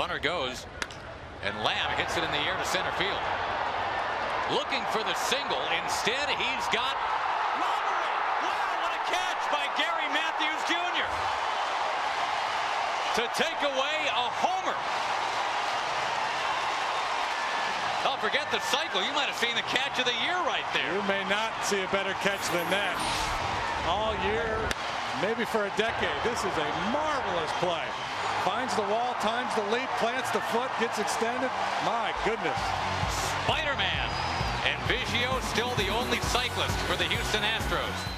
Runner goes, and Lamb hits it in the air to center field. Looking for the single. Instead, he's got Roberts. Wow, what a catch by Gary Matthews Jr. to take away a homer. Don't forget the cycle. You might have seen the catch of the year right there. You may not see a better catch than that. All year, maybe for a decade. This is a marvelous play. Finds the wall, times the leap, plants the foot, gets extended. My goodness. Spider-Man. And Biggio still the only cyclist for the Houston Astros.